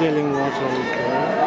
Selling water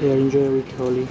Yeah, enjoy with Holly.